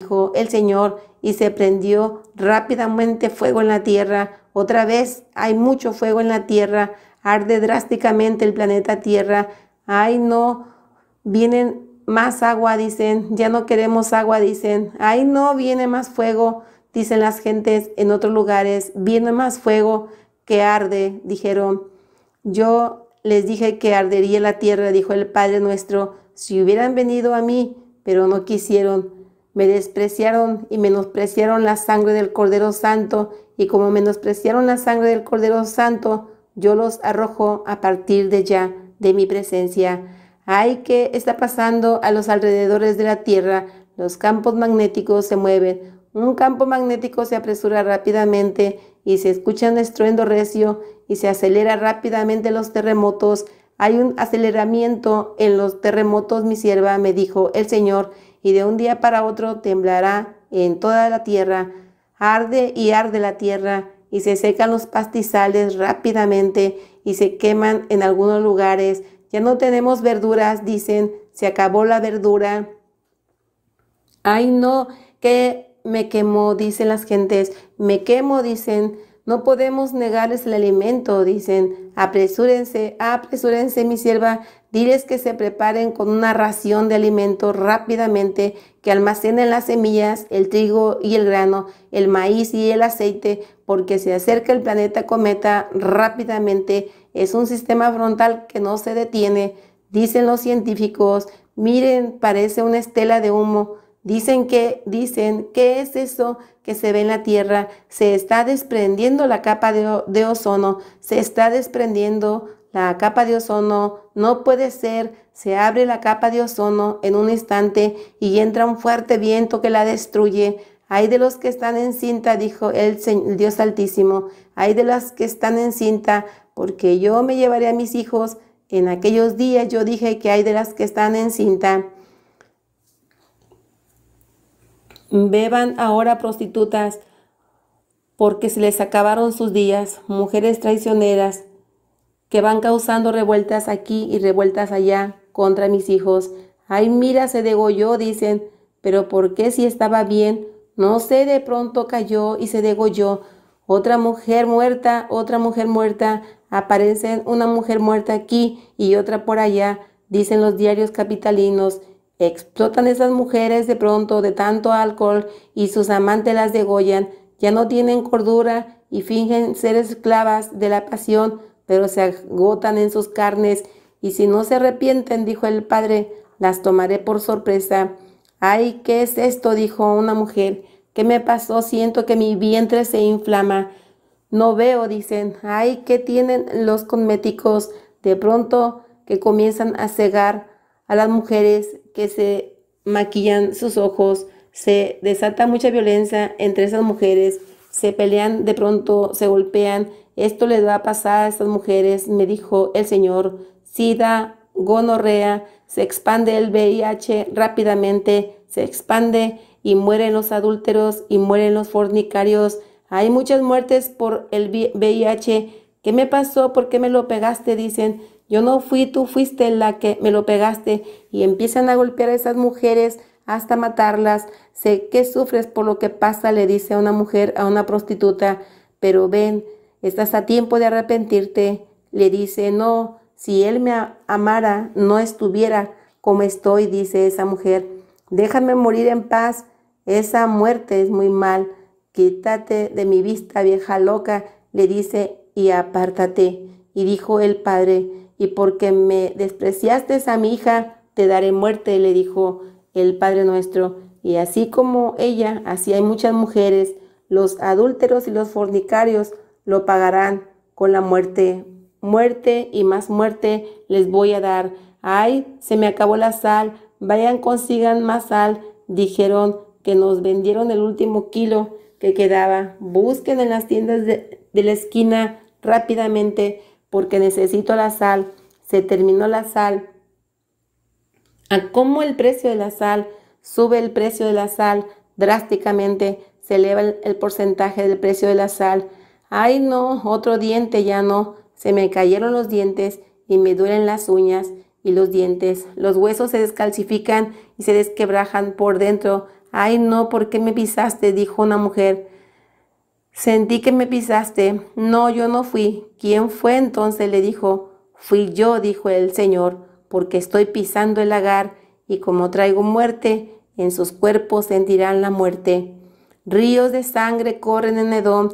dijo el Señor, y se prendió rápidamente fuego en la tierra. Otra vez hay mucho fuego en la tierra, arde drásticamente el planeta Tierra. Ay, no, vienen más agua, dicen, ya no queremos agua, dicen. Ay, no, viene más fuego, dicen las gentes en otros lugares, viene más fuego que arde, dijeron. Yo les dije que ardería la tierra, dijo el Padre nuestro, si hubieran venido a mí, pero no quisieron. Me despreciaron y menospreciaron la sangre del Cordero Santo, y como menospreciaron la sangre del Cordero Santo, yo los arrojo a partir de ya de mi presencia. Ay, ¿qué está pasando a los alrededores de la Tierra? Los campos magnéticos se mueven. Un campo magnético se apresura rápidamente y se escucha un estruendo recio y se acelera rápidamente los terremotos. Hay un aceleramiento en los terremotos, mi sierva, me dijo el Señor, y de un día para otro temblará en toda la tierra. Arde y arde la tierra, y se secan los pastizales rápidamente y se queman en algunos lugares. Ya no tenemos verduras, dicen, se acabó la verdura. Ay, no, que me quemó, dicen las gentes, me quemo, dicen, no podemos negarles el alimento, dicen, apresúrense, apresúrense, mi sierva, diles que se preparen con una ración de alimento rápidamente, que almacenen las semillas, el trigo y el grano, el maíz y el aceite, porque se acerca el planeta cometa rápidamente. Es un sistema frontal que no se detiene, dicen los científicos. Miren, parece una estela de humo. Dicen que, dicen, ¿qué es eso que se ve en la Tierra? Se está desprendiendo la capa de, de, ozono, se está desprendiendo la capa de ozono, no puede ser, se abre la capa de ozono en un instante y entra un fuerte viento que la destruye. Hay de los que están en cinta, dijo el, Dios Altísimo, hay de las que están en cinta, porque yo me llevaré a mis hijos. En aquellos días yo dije que hay de las que están en cinta. Beban ahora prostitutas, porque se les acabaron sus días, mujeres traicioneras, que van causando revueltas aquí y revueltas allá contra mis hijos. Ay, mira, se degolló, dicen, pero ¿por qué si estaba bien? No sé, de pronto cayó y se degolló. Otra mujer muerta, otra mujer muerta, aparecen una mujer muerta aquí y otra por allá, dicen los diarios capitalinos. Explotan esas mujeres de pronto de tanto alcohol y sus amantes las degollan. Ya no tienen cordura y fingen ser esclavas de la pasión, pero se agotan en sus carnes. Y si no se arrepienten, dijo el padre, las tomaré por sorpresa. Ay, ¿qué es esto? dijo una mujer. ¿Qué me pasó? Siento que mi vientre se inflama. No veo, dicen. Ay, ¿qué tienen los cosméticos? De pronto que comienzan a cegar a las mujeres que se maquillan sus ojos, se desata mucha violencia entre esas mujeres, se pelean de pronto, se golpean. Esto les va a pasar a estas mujeres, me dijo el Señor. Sida, gonorrea, se expande el VIH rápidamente, se expande y mueren los adúlteros y mueren los fornicarios. Hay muchas muertes por el VIH. ¿Qué me pasó? ¿Por qué me lo pegaste? Dicen. Yo no fui, tú fuiste la que me lo pegaste y empiezan a golpear a esas mujeres hasta matarlas. Sé que sufres por lo que pasa, le dice a una mujer, a una prostituta, pero ven, estás a tiempo de arrepentirte. Le dice, no, si él me amara, no estuviera como estoy, dice esa mujer. Déjame morir en paz. Esa muerte es muy mal. Quítate de mi vista, vieja loca, le dice, y apártate. Y dijo el padre, y porque me despreciaste a mi hija, te daré muerte, le dijo el Padre nuestro. Y así como ella, así hay muchas mujeres, los adúlteros y los fornicarios lo pagarán con la muerte. Muerte y más muerte les voy a dar. Ay, se me acabó la sal, vayan consigan más sal. Dijeron que nos vendieron el último kilo que quedaba. Busquen en las tiendas de, de la esquina rápidamente porque necesito la sal, se terminó la sal. A cómo el precio de la sal sube el precio de la sal drásticamente, se eleva el, porcentaje del precio de la sal. Ay, no, otro diente ya no. Se me cayeron los dientes y me duelen las uñas y los dientes. Los huesos se descalcifican y se desquebrajan por dentro. Ay, no, ¿por qué me pisaste? dijo una mujer. Sentí que me pisaste. No, yo no fui. ¿Quién fue entonces? le dijo. Fui yo, dijo el Señor, porque estoy pisando el lagar, y como traigo muerte, en sus cuerpos sentirán la muerte. Ríos de sangre corren en Edom.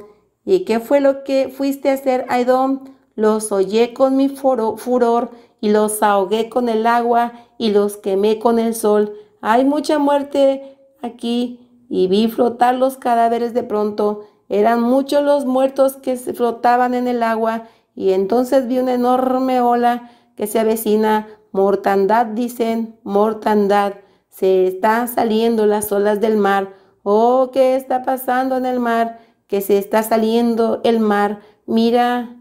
¿Y qué fue lo que fuiste a hacer a Edom? Los hollé con mi furor y los ahogué con el agua y los quemé con el sol. Hay mucha muerte aquí y vi flotar los cadáveres de pronto. Eran muchos los muertos que flotaban en el agua y entonces vi una enorme ola que se avecina. Mortandad, dicen, mortandad. Se están saliendo las olas del mar. Oh, ¿qué está pasando en el mar? Que se está saliendo el mar. Mira,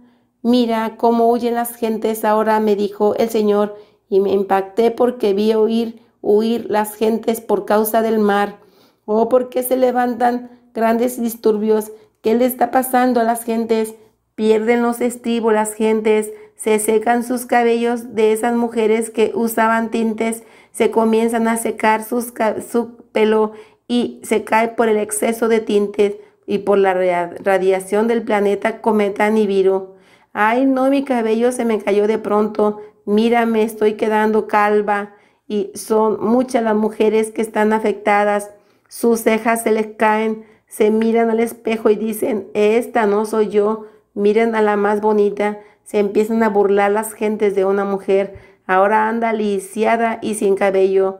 Mira cómo huyen las gentes ahora, me dijo el Señor, y me impacté porque vi oír huir las gentes por causa del mar. Oh, porque se levantan grandes disturbios. ¿Qué le está pasando a las gentes? Pierden los estribos las gentes, se secan sus cabellos de esas mujeres que usaban tintes, se comienzan a secar su pelo y se cae por el exceso de tintes y por la radiación del planeta cometa Nibiru. Ay, no, mi cabello se me cayó de pronto. Mira, me estoy quedando calva. Y son muchas las mujeres que están afectadas. Sus cejas se les caen, se miran al espejo y dicen, esta no soy yo. Miren a la más bonita. Se empiezan a burlar las gentes de una mujer. Ahora anda lisiada y sin cabello.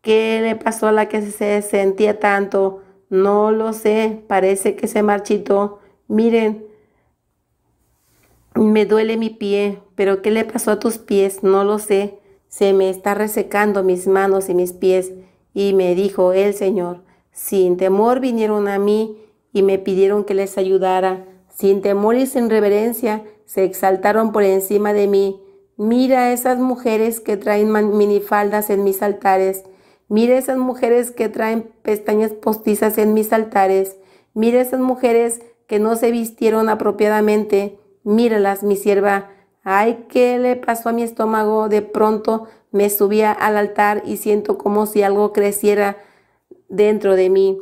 ¿Qué le pasó a la que se sentía tanto? No lo sé, parece que se marchitó. Miren, me duele mi pie, pero ¿qué le pasó a tus pies? No lo sé. Se me está resecando mis manos y mis pies. Y me dijo el Señor, sin temor vinieron a mí y me pidieron que les ayudara. Sin temor y sin reverencia se exaltaron por encima de mí. Mira esas mujeres que traen minifaldas en mis altares. Mira esas mujeres que traen pestañas postizas en mis altares. Mira esas mujeres que no se vistieron apropiadamente Míralas, mi sierva. Ay, ¿qué le pasó a mi estómago? De pronto me subía al altar y siento como si algo creciera dentro de mí,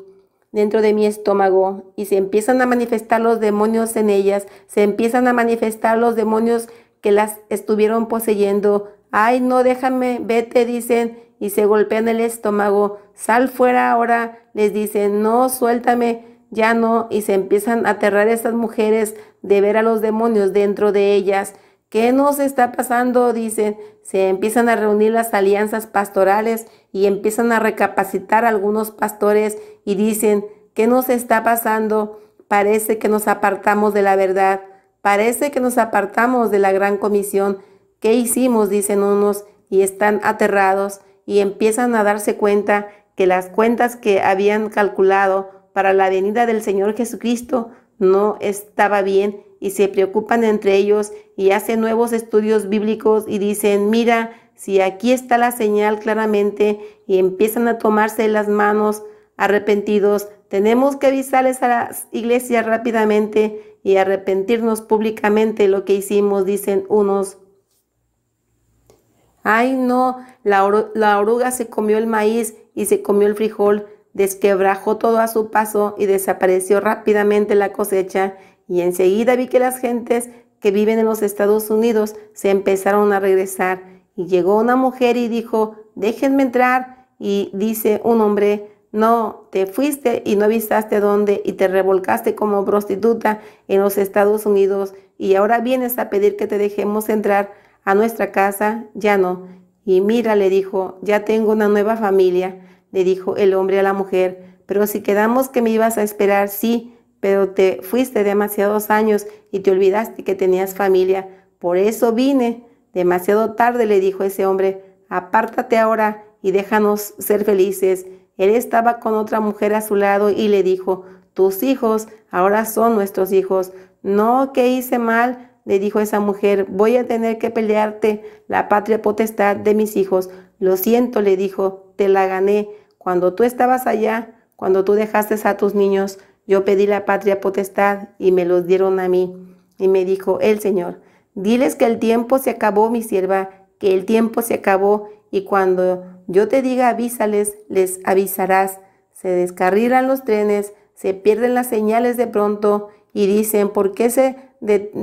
dentro de mi estómago. Y se empiezan a manifestar los demonios en ellas. Se empiezan a manifestar los demonios que las estuvieron poseyendo. Ay, no, déjame, vete, dicen, y se golpean el estómago. Sal fuera ahora, les dicen, no, suéltame ya no, y se empiezan a aterrar esas mujeres de ver a los demonios dentro de ellas. ¿Qué nos está pasando? Dicen, se empiezan a reunir las alianzas pastorales y empiezan a recapacitar algunos pastores y dicen, ¿qué nos está pasando? Parece que nos apartamos de la verdad, parece que nos apartamos de la gran comisión. ¿Qué hicimos? Dicen unos y están aterrados y empiezan a darse cuenta que las cuentas que habían calculado para la venida del Señor Jesucristo no estaba bien y se preocupan entre ellos y hacen nuevos estudios bíblicos y dicen, mira, si aquí está la señal claramente y empiezan a tomarse las manos arrepentidos, tenemos que avisarles a las iglesias rápidamente y arrepentirnos públicamente lo que hicimos, dicen unos. Ay, no, la, la oruga se comió el maíz y se comió el frijol desquebrajó todo a su paso y desapareció rápidamente la cosecha y enseguida vi que las gentes que viven en los Estados Unidos se empezaron a regresar y llegó una mujer y dijo, déjenme entrar y dice un hombre, no, te fuiste y no avisaste dónde y te revolcaste como prostituta en los Estados Unidos y ahora vienes a pedir que te dejemos entrar a nuestra casa, ya no. Y mira, le dijo, ya tengo una nueva familia le dijo el hombre a la mujer, pero si quedamos que me ibas a esperar, sí, pero te fuiste demasiados años y te olvidaste que tenías familia. Por eso vine. Demasiado tarde, le dijo ese hombre, apártate ahora y déjanos ser felices. Él estaba con otra mujer a su lado y le dijo, tus hijos ahora son nuestros hijos. No, que hice mal, le dijo esa mujer, voy a tener que pelearte la patria potestad de mis hijos. Lo siento, le dijo, te la gané. Cuando tú estabas allá, cuando tú dejaste a tus niños, yo pedí la patria potestad y me los dieron a mí. Y me dijo el Señor, diles que el tiempo se acabó, mi sierva, que el tiempo se acabó y cuando yo te diga avísales, les avisarás. se descarrilan los trenes, se pierden las señales de pronto y dicen, ¿por qué se,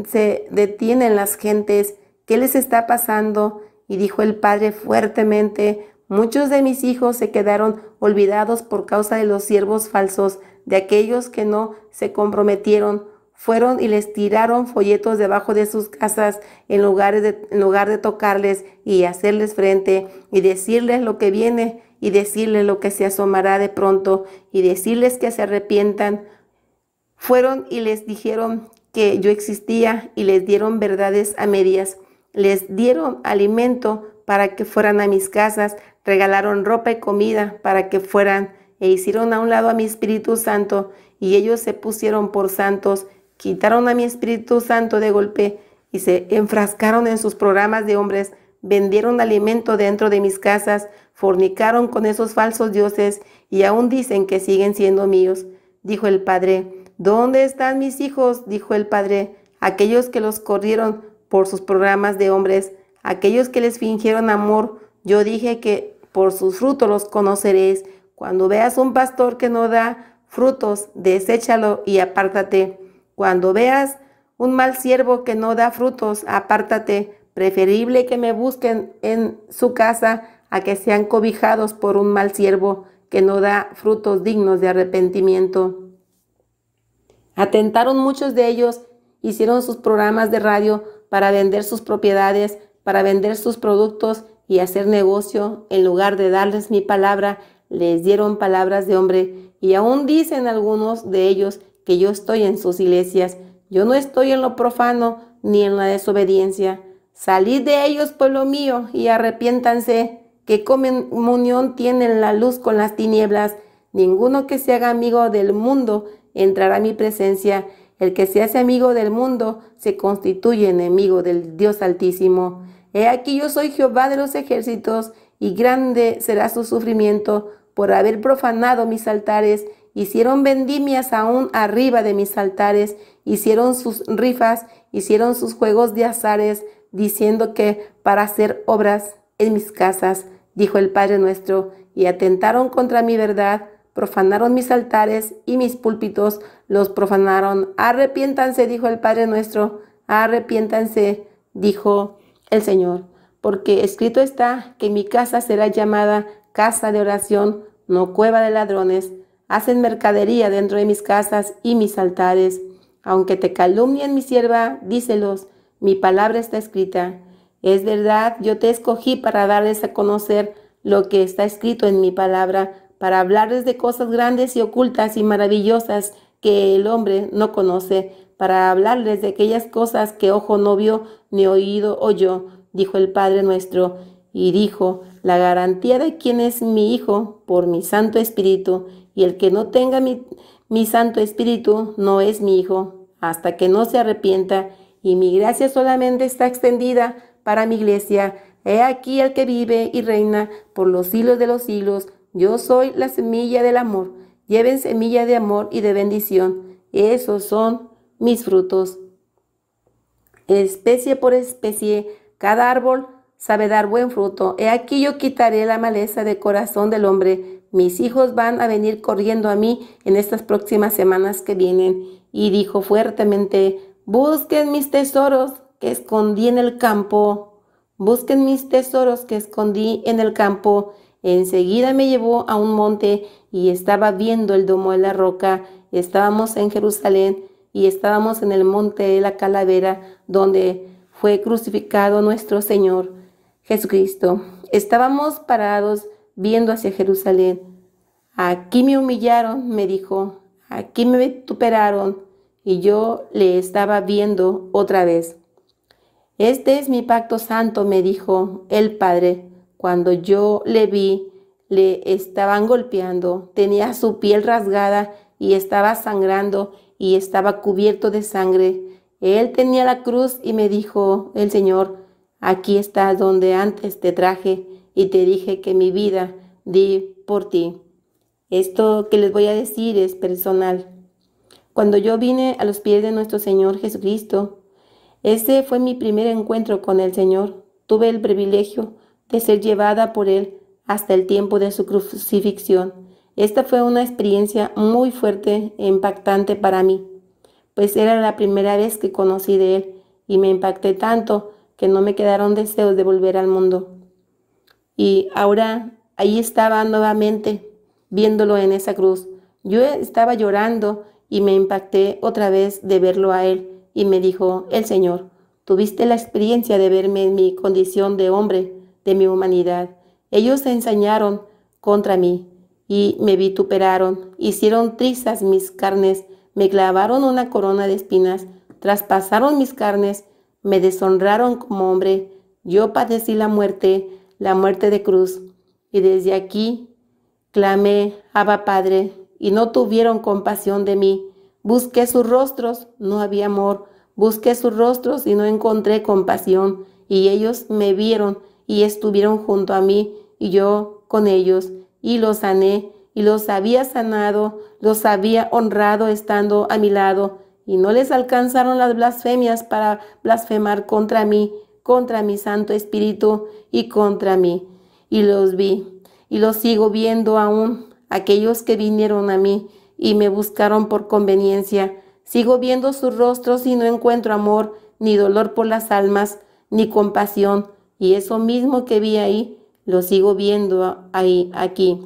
se detienen las gentes? ¿Qué les está pasando? Y dijo el padre fuertemente, muchos de mis hijos se quedaron olvidados por causa de los siervos falsos, de aquellos que no se comprometieron. Fueron y les tiraron folletos debajo de sus casas en, de, en lugar de tocarles y hacerles frente y decirles lo que viene y decirles lo que se asomará de pronto y decirles que se arrepientan. Fueron y les dijeron que yo existía y les dieron verdades a medias. Les dieron alimento para que fueran a mis casas, regalaron ropa y comida para que fueran e hicieron a un lado a mi Espíritu Santo y ellos se pusieron por santos, quitaron a mi Espíritu Santo de golpe y se enfrascaron en sus programas de hombres, vendieron alimento dentro de mis casas, fornicaron con esos falsos dioses y aún dicen que siguen siendo míos. Dijo el Padre, ¿dónde están mis hijos? Dijo el Padre, aquellos que los corrieron por sus programas de hombres, aquellos que les fingieron amor. Yo dije que por sus frutos los conoceréis. Cuando veas un pastor que no da frutos, deséchalo y apártate. Cuando veas un mal siervo que no da frutos, apártate. Preferible que me busquen en su casa a que sean cobijados por un mal siervo que no da frutos dignos de arrepentimiento. Atentaron muchos de ellos, hicieron sus programas de radio para vender sus propiedades, para vender sus productos y hacer negocio, en lugar de darles mi palabra les dieron palabras de hombre y aún dicen algunos de ellos que yo estoy en sus iglesias. Yo no estoy en lo profano ni en la desobediencia. Salid de ellos, pueblo mío, y arrepiéntanse, que comunión tienen la luz con las tinieblas. Ninguno que se haga amigo del mundo entrará a mi presencia. El que se hace amigo del mundo se constituye enemigo del Dios Altísimo. He aquí yo soy Jehová de los ejércitos, y grande será su sufrimiento por haber profanado mis altares, hicieron vendimias aún arriba de mis altares, hicieron sus rifas, hicieron sus juegos de azares, diciendo que para hacer obras en mis casas, dijo el Padre nuestro, y atentaron contra mi verdad, profanaron mis altares y mis púlpitos los profanaron. Arrepiéntanse, dijo el Padre nuestro, arrepiéntanse, dijo el Señor, porque escrito está que mi casa será llamada casa de oración, no cueva de ladrones. Hacen mercadería dentro de mis casas y mis altares. Aunque te calumnien mi sierva, díselos, mi palabra está escrita. Es verdad, yo te escogí para darles a conocer lo que está escrito en mi palabra, para hablarles de cosas grandes y ocultas y maravillosas que el hombre no conoce, para hablarles de aquellas cosas que ojo no vio ni oído oyó, dijo el Padre nuestro y dijo, la garantía de quien es mi Hijo por mi Santo Espíritu, y el que no tenga mi, mi Santo Espíritu no es mi Hijo, hasta que no se arrepienta, y mi gracia solamente está extendida para mi iglesia. He aquí el que vive y reina por los siglos de los siglos. Yo soy la semilla del amor. Lleven semilla de amor y de bendición. Esos son mis frutos. Especie por especie, cada árbol sabe dar buen fruto. He aquí yo quitaré la maleza de corazón del hombre. Mis hijos van a venir corriendo a mí en estas próximas semanas que vienen. Y dijo fuertemente, busquen mis tesoros que escondí en el campo. Busquen mis tesoros que escondí en el campo. Enseguida me llevó a un monte y estaba viendo el domo de la roca. Estábamos en Jerusalén y estábamos en el monte de la calavera donde fue crucificado nuestro Señor. Jesucristo. Estábamos parados viendo hacia Jerusalén. Aquí me humillaron, me dijo, aquí me vituperaron, y yo le estaba viendo otra vez. Este es mi pacto santo, me dijo el Padre. Cuando yo le vi, le estaban golpeando, tenía su piel rasgada y estaba sangrando y estaba cubierto de sangre. Él tenía la cruz y me dijo el Señor, Aquí está donde antes te traje y te dije que mi vida di por ti. Esto que les voy a decir es personal. Cuando yo vine a los pies de nuestro Señor Jesucristo, ese fue mi primer encuentro con el Señor. Tuve el privilegio de ser llevada por Él hasta el tiempo de su crucifixión. Esta fue una experiencia muy fuerte e impactante para mí, pues era la primera vez que conocí de Él y me impacté tanto que no me quedaron deseos de volver al mundo. Y ahora ahí estaba nuevamente viéndolo en esa cruz. Yo estaba llorando y me impacté otra vez de verlo a Él y me dijo, el Señor, tuviste la experiencia de verme en mi condición de hombre, de mi humanidad. Ellos se ensañaron contra mí y me vituperaron, hicieron trizas mis carnes, me clavaron una corona de espinas, traspasaron mis carnes, me deshonraron como hombre. Yo padecí la muerte, la muerte de cruz, y desde aquí clamé, Abba Padre, y no tuvieron compasión de mí. Busqué sus rostros, no había amor. Busqué sus rostros y no encontré compasión. Y ellos me vieron y estuvieron junto a mí, y yo con ellos, y los sané, y los había sanado, los había honrado estando a mi lado, y no les alcanzaron las blasfemias para blasfemar contra mí, contra mi Santo Espíritu y contra mí. Y los vi, y los sigo viendo aún, aquellos que vinieron a mí y me buscaron por conveniencia. Sigo viendo sus rostros y no encuentro amor, ni dolor por las almas, ni compasión, y eso mismo que vi ahí, lo sigo viendo ahí, aquí.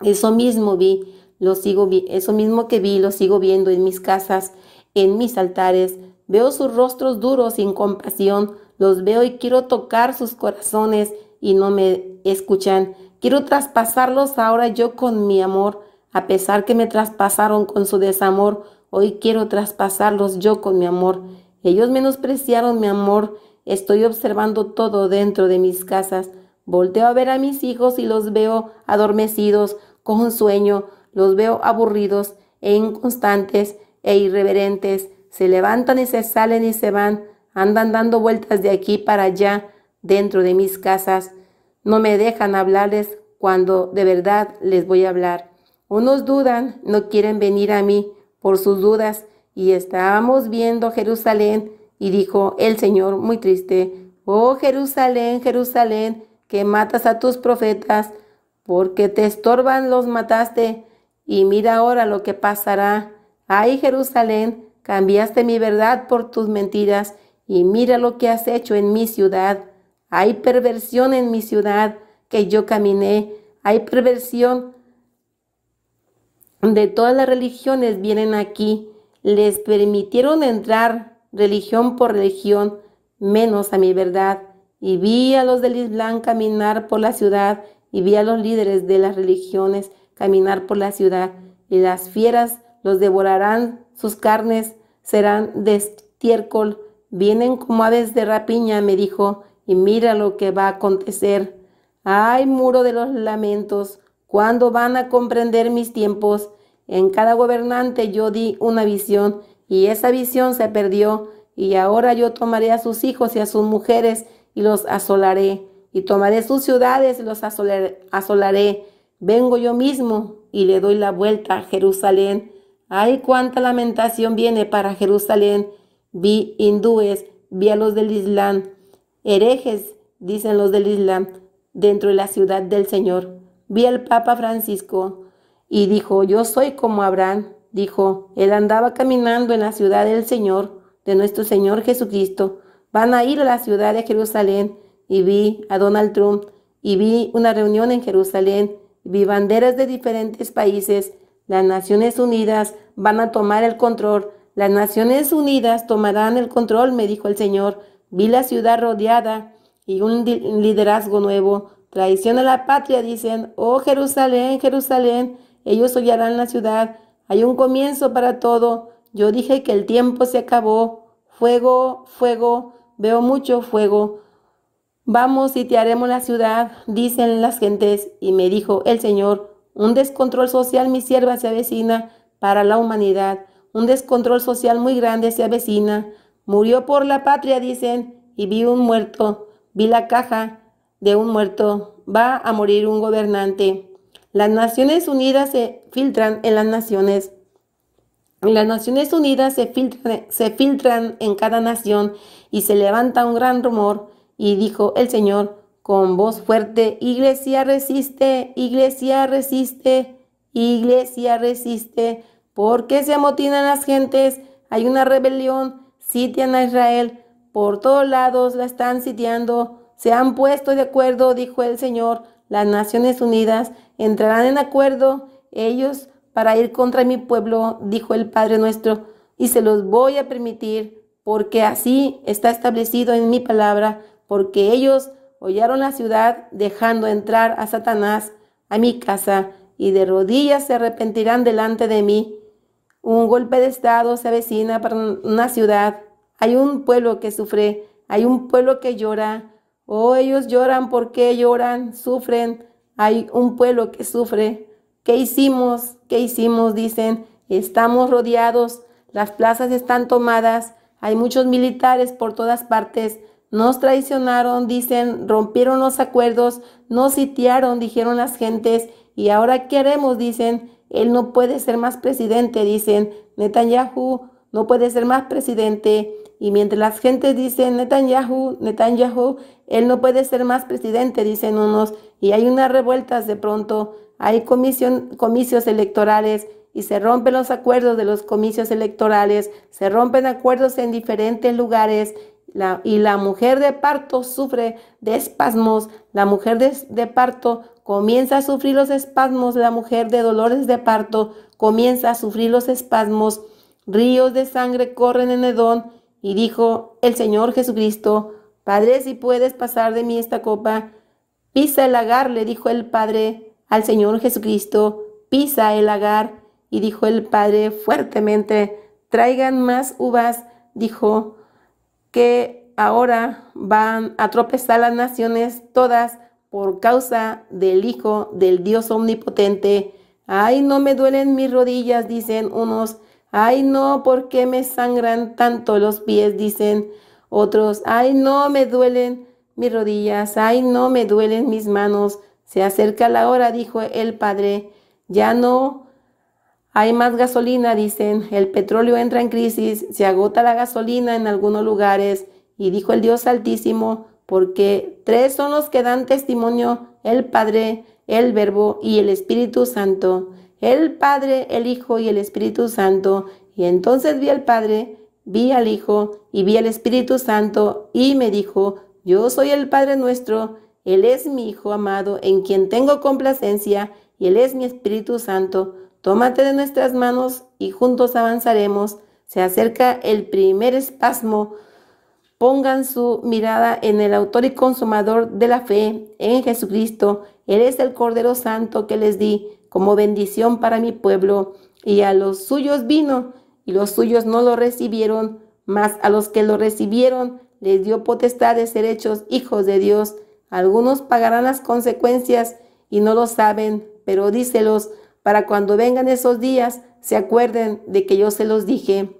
Eso mismo vi, lo sigo vi, eso mismo que vi, lo sigo viendo en mis casas, en mis altares. Veo sus rostros duros sin compasión, los veo y quiero tocar sus corazones y no me escuchan. Quiero traspasarlos ahora yo con mi amor, a pesar que me traspasaron con su desamor. Hoy quiero traspasarlos yo con mi amor. Ellos menospreciaron mi amor. Estoy observando todo dentro de mis casas. Volteo a ver a mis hijos y los veo adormecidos, con sueño. Los veo aburridos e inconstantes e irreverentes. Se levantan y se salen y se van. Andan dando vueltas de aquí para allá dentro de mis casas. No me dejan hablarles cuando de verdad les voy a hablar. Unos dudan, no quieren venir a mí por sus dudas. Y estábamos viendo Jerusalén y dijo el Señor muy triste, oh Jerusalén, Jerusalén, que matas a tus profetas, porque te estorban los mataste. Y mira ahora lo que pasará. Ay Jerusalén, cambiaste mi verdad por tus mentiras y mira lo que has hecho en mi ciudad. Hay perversión en mi ciudad que yo caminé. Hay perversión de todas las religiones vienen aquí. Les permitieron entrar religión por religión, menos a mi verdad. Y vi a los del Islam caminar por la ciudad y vi a los líderes de las religiones caminar por la ciudad. Y las fieras los devorarán, sus carnes serán de estiércol Vienen como aves de rapiña, me dijo, y mira lo que va a acontecer. Ay, muro de los lamentos, ¿cuándo van a comprender mis tiempos? En cada gobernante yo di una visión, y esa visión se perdió, y ahora yo tomaré a sus hijos y a sus mujeres, y los asolaré, y tomaré sus ciudades y los asolaré. Vengo yo mismo y le doy la vuelta a Jerusalén. Ay, cuánta lamentación viene para Jerusalén Vi hindúes, vi a los del Islam, herejes, dicen los del Islam, dentro de la ciudad del Señor. Vi al Papa Francisco y dijo, yo soy como Abraham. Dijo, él andaba caminando en la ciudad del Señor, de nuestro Señor Jesucristo. Van a ir a la ciudad de Jerusalén. Y vi a Donald Trump y vi una reunión en Jerusalén. Vi banderas de diferentes países. Las Naciones Unidas van a tomar el control las Naciones Unidas tomarán el control, me dijo el Señor. Vi la ciudad rodeada y un liderazgo nuevo. Traición a la patria, dicen. Oh Jerusalén, Jerusalén, ellos hollarán la ciudad. Hay un comienzo para todo. Yo dije que el tiempo se acabó. Fuego, fuego, veo mucho fuego. Vamos y te haremos la ciudad, dicen las gentes. Y me dijo el Señor, un descontrol social, mi sierva, se avecina para la humanidad. Un descontrol social muy grande se avecina. Murió por la patria, dicen, y vi un muerto. Vi la caja de un muerto. Va a morir un gobernante. Las Naciones Unidas se filtran en las naciones. Las Naciones Unidas se filtran, se filtran en cada nación y se levanta un gran rumor. Y dijo el Señor con voz fuerte, Iglesia resiste, Iglesia resiste. Iglesia resiste, porque se amotinan las gentes, hay una rebelión, sitian a Israel, por todos lados la están sitiando, se han puesto de acuerdo, dijo el Señor, las Naciones Unidas entrarán en acuerdo, ellos para ir contra mi pueblo, dijo el Padre nuestro, y se los voy a permitir, porque así está establecido en mi palabra, porque ellos hollaron la ciudad, dejando entrar a Satanás a mi casa, y de rodillas se arrepentirán delante de mí. Un golpe de Estado se avecina para una ciudad. Hay un pueblo que sufre, hay un pueblo que llora. Oh, ellos lloran porque lloran, sufren. Hay un pueblo que sufre. ¿Qué hicimos? ¿Qué hicimos? Dicen, estamos rodeados, las plazas están tomadas, hay muchos militares por todas partes. Nos traicionaron, dicen, rompieron los acuerdos, nos sitiaron, dijeron las gentes, y ahora queremos, dicen, él no puede ser más presidente, dicen, Netanyahu no puede ser más presidente. Y mientras las gentes dicen, Netanyahu, Netanyahu, él no puede ser más presidente, dicen unos, y hay unas revueltas de pronto, hay comicios electorales y se rompen los acuerdos de los comicios electorales, se rompen acuerdos en diferentes lugares. Y la mujer de parto sufre de espasmos, la mujer de, parto comienza a sufrir los espasmos, la mujer de dolores de parto comienza a sufrir los espasmos, ríos de sangre corren en Edón, y dijo el Señor Jesucristo, Padre, si puedes pasar de mí esta copa, pisa el lagar, le dijo el Padre al Señor Jesucristo, pisa el lagar, y dijo el Padre fuertemente, traigan más uvas, dijo, que ahora van a tropezar las naciones todas por causa del Hijo del Dios Omnipotente. Ay, no me duelen mis rodillas, dicen unos. Ay, no, ¿por qué me sangran tanto los pies? Dicen otros. Ay, no me duelen mis rodillas. Ay, no me duelen mis manos. Se acerca la hora, dijo el Padre. Ya no hay más gasolina, dicen. El petróleo entra en crisis. Se agota la gasolina en algunos lugares. Y dijo el Dios Altísimo, porque tres son los que dan testimonio, el Padre, el Verbo y el Espíritu Santo. El Padre, el Hijo y el Espíritu Santo. Y entonces vi al Padre, vi al Hijo y vi al Espíritu Santo y me dijo, yo soy el Padre nuestro, Él es mi Hijo amado, en quien tengo complacencia, y Él es mi Espíritu Santo. Tómate de nuestras manos y juntos avanzaremos. Se acerca el primer espasmo pongan su mirada en el autor y consumador de la fe, en Jesucristo. Él es el Cordero Santo que les di como bendición para mi pueblo. Y a los suyos vino, y los suyos no lo recibieron, mas a los que lo recibieron les dio potestad de ser hechos hijos de Dios. Algunos pagarán las consecuencias y no lo saben, pero díselos para cuando vengan esos días se acuerden de que yo se los dije.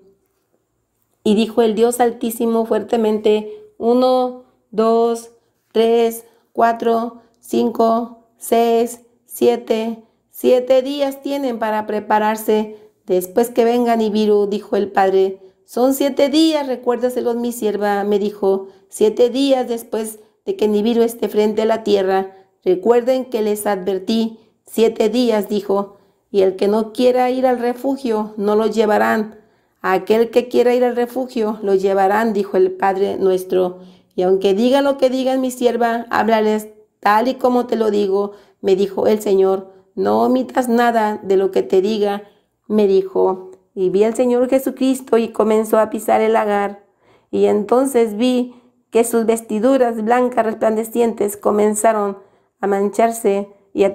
Y dijo el Dios Altísimo fuertemente, uno, dos, tres, cuatro, cinco, seis, siete, siete días tienen para prepararse. Después que vengan Ibiru, dijo el Padre, son siete días, recuérdaselos mi sierva, me dijo, siete días después de que Nibiru esté frente a la tierra. Recuerden que les advertí, siete días, dijo, y el que no quiera ir al refugio, no lo llevarán aquel que quiera ir al refugio lo llevarán, dijo el Padre nuestro. Y aunque diga lo que digan mi sierva, háblales tal y como te lo digo, me dijo el Señor. No omitas nada de lo que te diga, me dijo. Y vi al Señor Jesucristo y comenzó a pisar el lagar. Y entonces vi que sus vestiduras blancas resplandecientes comenzaron a mancharse y a,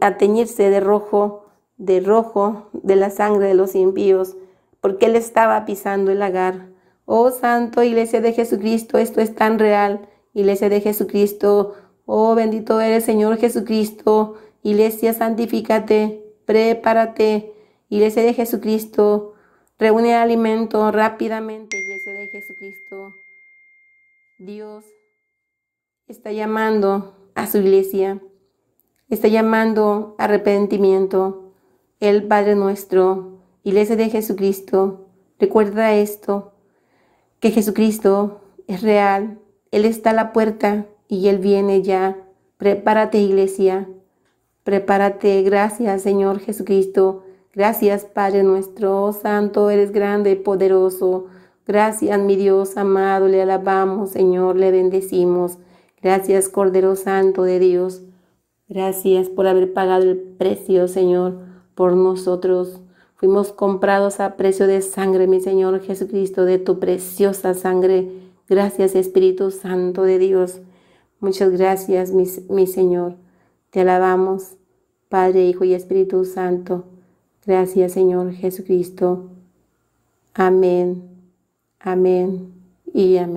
a teñirse de rojo, de rojo, de la sangre de los impíos porque él estaba pisando el lagar. Oh Santo Iglesia de Jesucristo, esto es tan real. Iglesia de Jesucristo, oh bendito eres Señor Jesucristo. Iglesia, santifícate, prepárate. Iglesia de Jesucristo, reúne alimento rápidamente. Iglesia de Jesucristo, Dios está llamando a su iglesia, está llamando arrepentimiento. El Padre nuestro, Iglesia de Jesucristo, recuerda esto, que Jesucristo es real, Él está a la puerta y Él viene ya. Prepárate iglesia, Prepárate, gracias Señor Jesucristo. Gracias Padre nuestro, santo, eres grande y poderoso. Gracias mi Dios amado, le alabamos Señor, le bendecimos. Gracias Cordero Santo de Dios. Gracias por haber pagado el precio Señor por nosotros. Fuimos comprados a precio de sangre, mi Señor Jesucristo, de tu preciosa sangre. Gracias Espíritu Santo de Dios. Muchas gracias, mi, Señor. Te alabamos, Padre, Hijo y Espíritu Santo. Gracias, Señor Jesucristo. Amén, amén y amén.